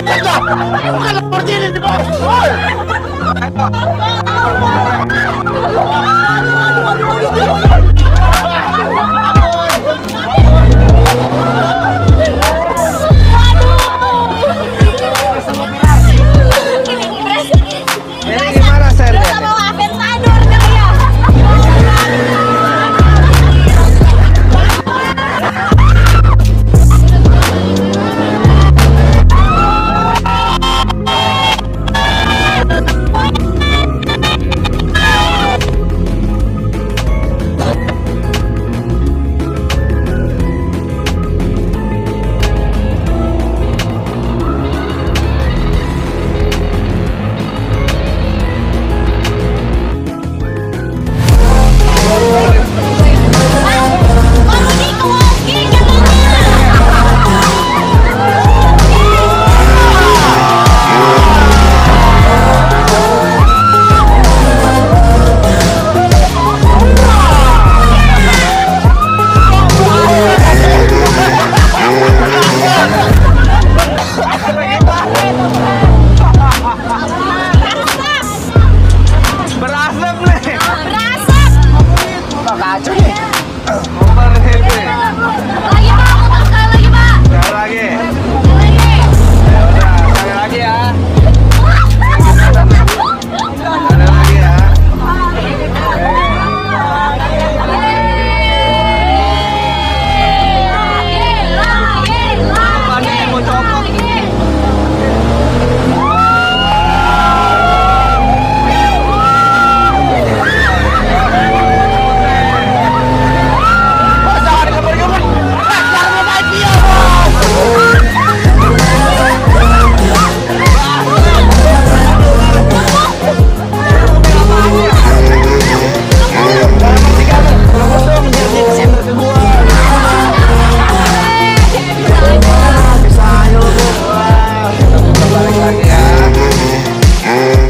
Bukan ini di bawah.